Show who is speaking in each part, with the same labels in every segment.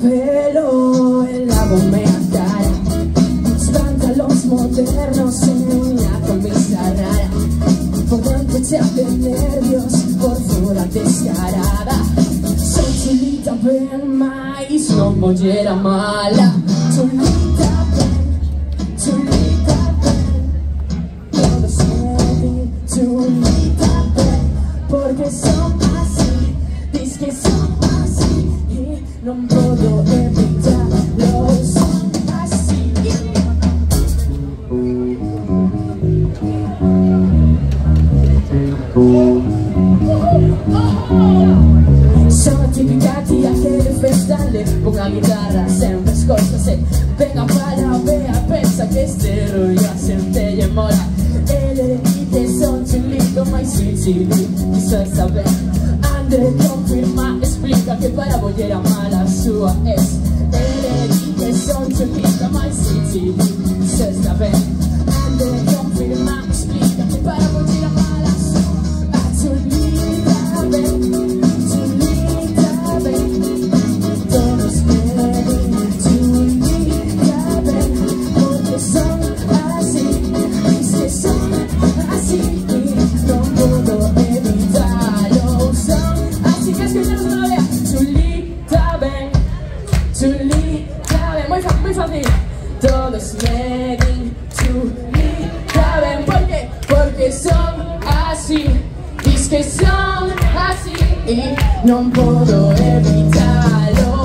Speaker 1: pelo en la bombeada Los pantalones modernos en una camisa rara Por dentro te hace nervios, por fuera descarada. Soy chulita, ven maíz, no mollera mala. Chulita every time. Você nunca mais senti Sexta-feira Todos me ven to me. ¿Saben por qué? Porque son así. Diz que son así. Y no puedo evitarlo.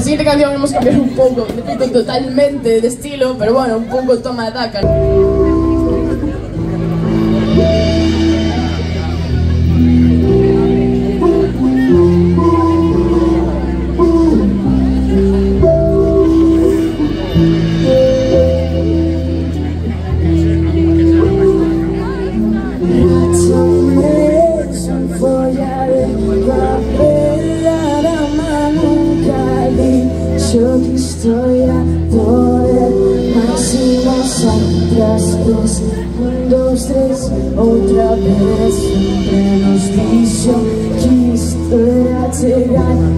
Speaker 1: La siguiente canción hemos cambiado un poco, totalmente de estilo, pero bueno, un poco toma daca. Всю historia por el máximo atrás Dos, dos, tres, otra vez Siempre nos dijo que historia te gana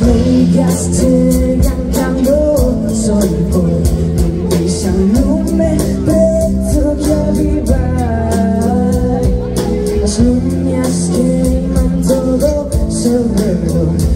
Speaker 1: Vegas Yesterday, my total surrender.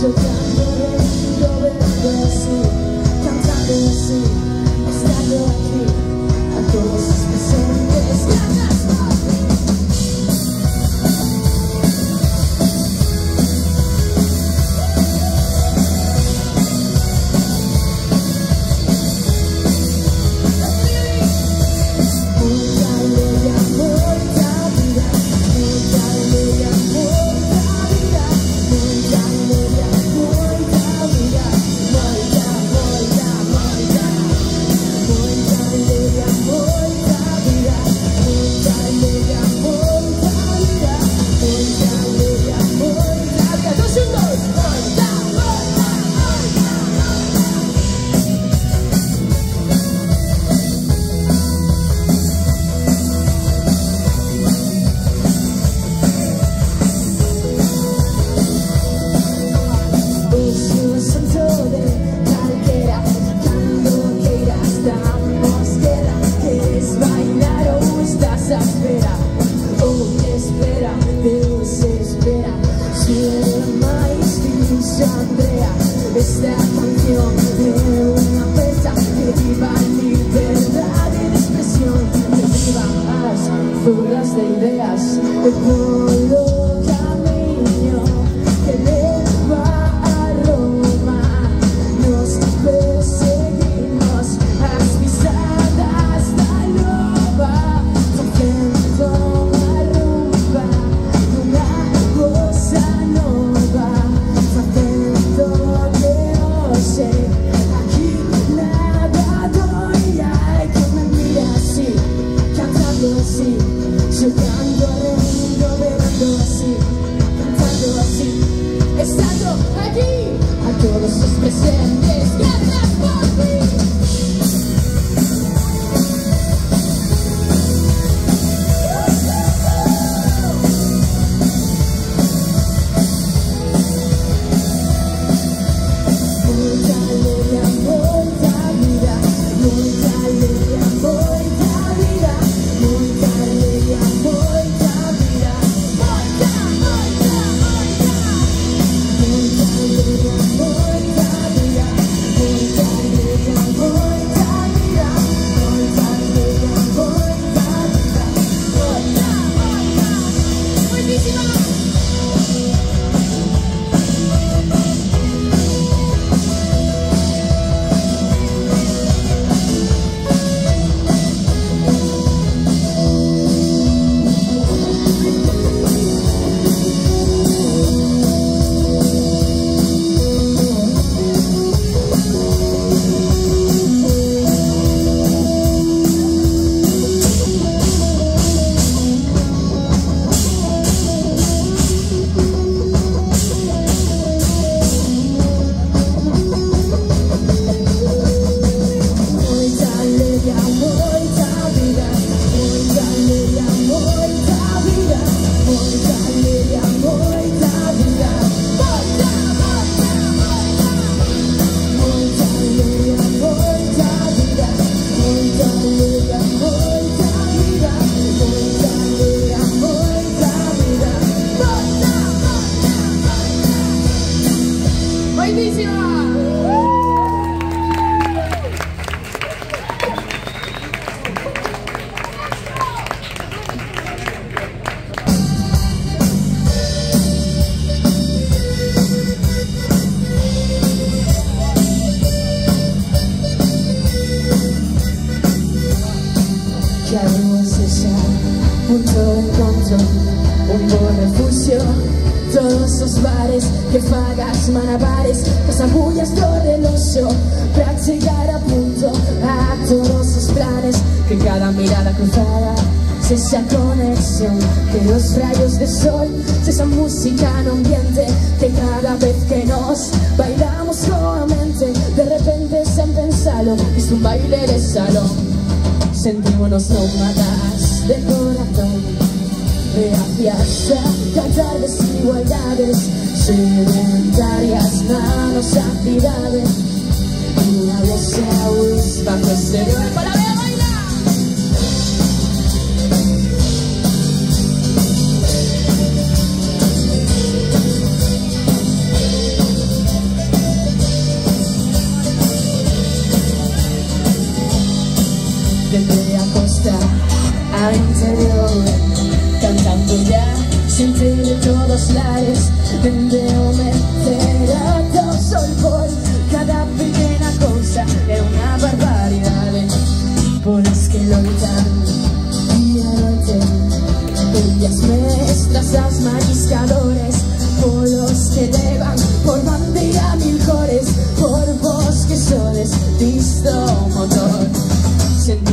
Speaker 1: so tired. Que haremos esa punto de encontro un bom refugio todos os bares que fagas manabares as agullas do reloxo pra chegar a punto a todos os planes que cada mirada cruzada sexa conexión. Que los rayos de sol sexa música no ambiente que cada vez que nos bailamos nuevamente de repente sen pensalo es un baile de salón Sentímonos nómadas de corazón Reacias a cantar desigualdades Sedentarias manos actividades. Una vez house bajo exterior ¡Para Desde a costa a interior. Cantando ya siempre de todos lares Dende o meterato sol. Por Cada pequena cousa é unha barbaridade Por as que loitan día e noite Ellas mestras as mariscadores Polos que levan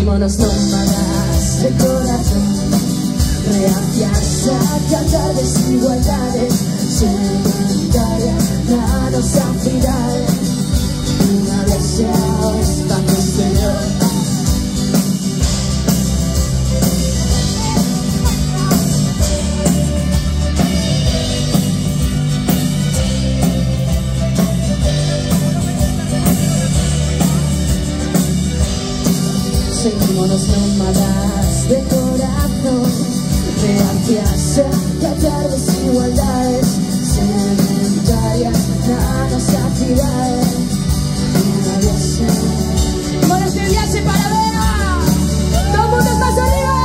Speaker 1: Sentímonos nómadas de corazón. Reacias a cantar desigualdades. Sedentarias na nosa cidade Unha vez ao espacio exterior Algunos nómadas de corazón. Reacias a tratar desigualdades Sedentarias, nanas a ciudades Una diosa eh. Con este viaje para Vera Todo el mundo está arriba.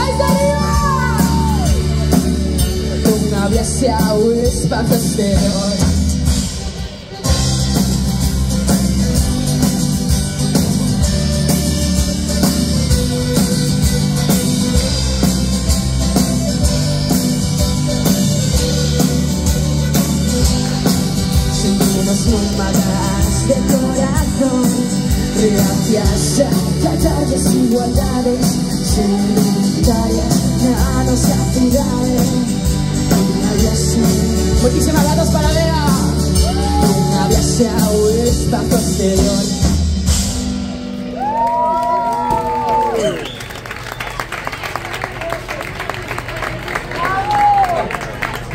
Speaker 1: ¡Ahí arriba! Una viaje a un espacio exterior Nómadas de corazón. Gracias a nada se Una aviación Muchísimas gracias para Bea. Una espacio exterior